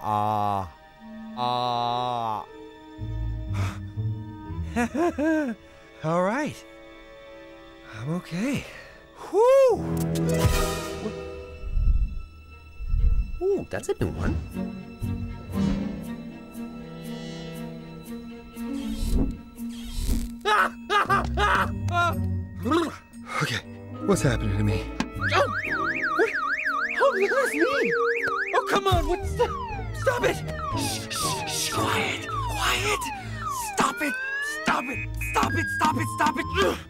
Ah. Ah. All right. I'm okay. Whew. Ooh, that's a new one. Okay, what's happening to me? Oh, what? Oh, look at me. Oh, come on. What? Stop, stop it. Shh, shh, shh. Quiet. Quiet. Stop it. Stop it. Stop it. Stop it. Stop it. Ugh.